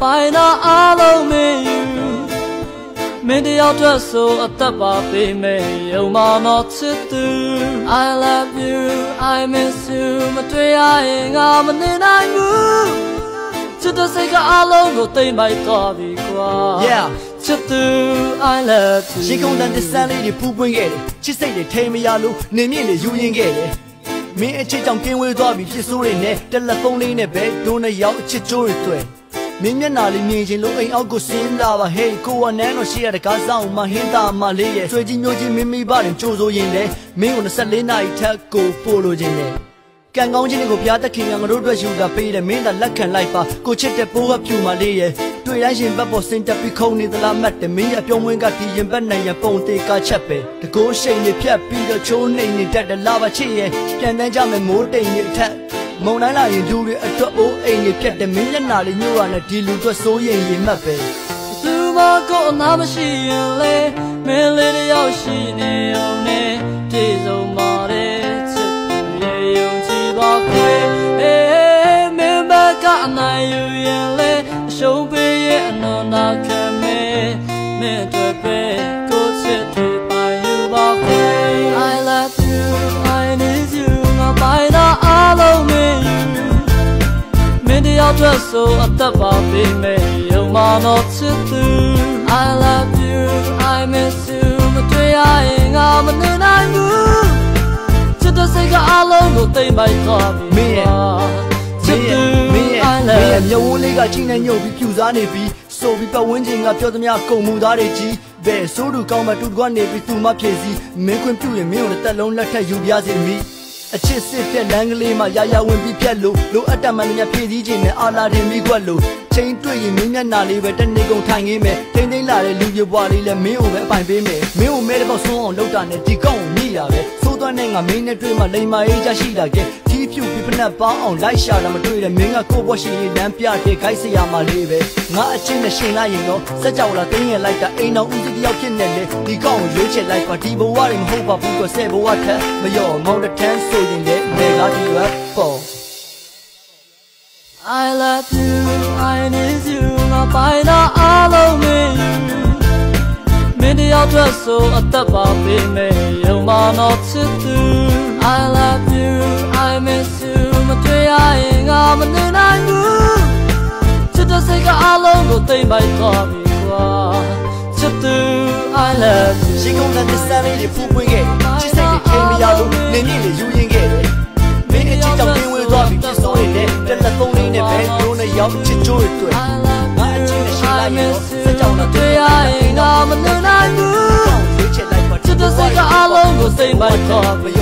ပိုင်တာအားလုံးမင်းယူမင်းတယောက်တည်းဆိုအသက်ပါပေးမယ်ယုံမတော့ချစ်သူ I love you I miss you မတွေ့ရရင်ငါမနေနိုင်ဘူးချစ်တဲ့စိတ်ကအလုံးကိုသိမ့်ပိုက်သွားပြီကွာ Yeah ချစ်သူ I love you ရေကုန်တန်တဆန်းလေးတွေဖူးပွင့်ခဲ့တယ်ချစ်စိတ်တွေထိမရလို့နေမြင့်တွေယူရင်ခဲ့တယ်မင်းအချစ်ကြောင့်ကင်းဝေးသွားပြီဖြစ်ဆိုးတွေနဲ့တယ်လီဖုန်းလေးနဲ့ပဲဒုံးနဲ့ရောက်အချစ်ကြိုးတွေတွေ့ မင်းမျက်နှာလေးမြင်ချင်းလို့အိမ်အောက်ကိုဆင်းလာပါဟေးကိုကနန်းတော့ရှိရတဲ့ကားဆောင်မဟင်းသားမလေးရဲ့ဆွေကြီးမျိုးကြီးမင်းမိပါတယ်ကြိုးစိုးရင်လေမင်းကို24နာရီထက်ကိုပို့လို့ခြင်းနဲ့ကံကောင်းခြင်းတွေကိုဘုရားသခင်ကငါတို့အတွက်ယူတာပေးတယ်မင်းသာလက်ခံလိုက်ပါကိုချစ်တဲ့ပိုးကဖြူမလေးရဲ့တွေ့တိုင်းရင်ဘက်ပေါ်စင်တက်ပြီးခုံနေသလားမတ်တယ်မင်းရဲ့ပြုံးဝင်းကဒီရင်ဘက်နိုင်ရပုံတေကချက်ပဲတကိုးရှိန်နေဖြတ်ပြီးတော့ချိုးနေနေတတ်တယ်လာပါချစ်ရဲ့ပြန်တန်းကြမယ်မိုးတိမ်နေအထက် မုံတိုင်းလာရင်လူတွေအတွက်အိုးအိမ်တွေဖြတ်တယ်မင်းလက်နာလေးညှို့ရနဲ့ဒီလူအတွက်စိုးရင်ရင်မှတ်ပဲသူမကိုအနာမရှိရင်လေမင်းလေးတယောက်ရှိနေအောင်နဲ့ပြေဆုံးပါတဲ့ချစ်သူရဲ့ယုံကြည်ပါခွေအေးမင်းဘက်ကအနိုင်ယူရင်လေအရှုံးပေးရဲ့အနန္တခံမဲမင်း မင်းတယောက်တည်းဆိုအသက်ပါပေးမယ်ယုံမတော့ချစ်သူ I love you I miss you မတွေ့ရရင်ငါမနေနိုင်ဘူးချစ်တဲ့စိတ်ကအလုံးကိုသိမ့်ပိုက်သွားပြီမင်းရဲ့ချစ်သူမင်းရဲ့ I မင်းရဲ့ love မျက်ဝန်းလေးကချိန်နဲ့ညှုပ်ပြီးပြူစားနေပြီးဆိုပြီးပတ်ဝန်းကျင်ကပြောသမျှကုန်မှုသားတွေကြီးဘယ်ဆိုးသူကောင်းမှတူတကွနေပြီးသူမဖြည့်စည်းမင်းခွင့်ပြုရင်မင်းကိုလည်းတက်လုံးလက်ထက်ယူပြစေမိ အချစ်စစ်တဲ့လမ်းကလေးမှာရာရာဝင်ပြီးဖြတ်လို့လိုအပ်တမှန်များဖြည့်စည်းခြင်းနဲ့အာလာတင်ပြီးခွက်လို့ချိန်တွေ့ရင်မင်းမျက်နှာလေးပဲတနေ့ကုန်ထိုင်ခင်းမယ်ထိမ့်သိမ့်လာတဲ့လူပြပွားလေးလည်းမင်းကိုပဲအပိုင်ပေးမယ်မင်းကိုမဲတဲ့ပေါ့ဆုံးအောင်လုပ်တာနဲ့ဒီကောင်းကိုမြည်ရပဲ သိုးသွန်းနဲ့ငါမင်းနဲ့တွေ့မှလိမ္မာရေးကြရှိတာကဲထီးဖြူပြီးဖက်ပေါင်းအောင်လိုက်ရှာတာမတွေ့တဲ့မင်းကကိုယ့်ဘွက်ရှိရင်လမ်းပြတဲ့ခိုက်စရာမလေးပဲငါအချင်းနဲ့ရှင်လိုက်ရင်တော့စက်ကြောလာတင်းရင်လိုက်တာအိမ်တော်ဦးစီးတယောက်ဖြစ်နေလေဒီကောင်းကိုရွေးချယ်လိုက်ပါဒီဘဝတွေမဟုတ်ပါဘူးကွဆဲဘဝထက်မလျော့မောင်းတဲ့ထန်းဆိုရင်လည်းနေကားဒီရပေါ် I love you I need you ငါပိုင်တာအားလုံးမင်းယူမင်းတယောက်တည်းဆိုအသက်ပါပေးမယ် ယုံမတော့ချစ်သူ I love you I miss you မတွေ့ရရင်ငါမနေနိုင်ဘူးချစ်တဲ့စိတ်ကအလုံးကိုသိမ့်ပိုက်သွားပြီကွာချစ်သူ I love you ရှင်ကုန်တဲ့စမ်းလေးတွေဖူးပွင့်ခဲ့ချစ်စိတ်တွေထိမရလို့နေမြင့်တွေယူရင်ခဲ့တယ်မင်းအချစ်ကြောင့်ပြင်းဝေးသွားပြီးပြစ်စိုးရတဲ့တက်လက်သုံးလေးနဲ့ပဲတို့နဲ့ရောက်ချစ်ကြိုးတွေတွေ့ငါအချင်းနဲ့ရှိလိုက်ရင်စက်ကြောင်တော့တွေ့ရရင်ငါမနေနိုင်ဘူးရွေးချယ်လိုက်ပါချစ် တဲ့စိ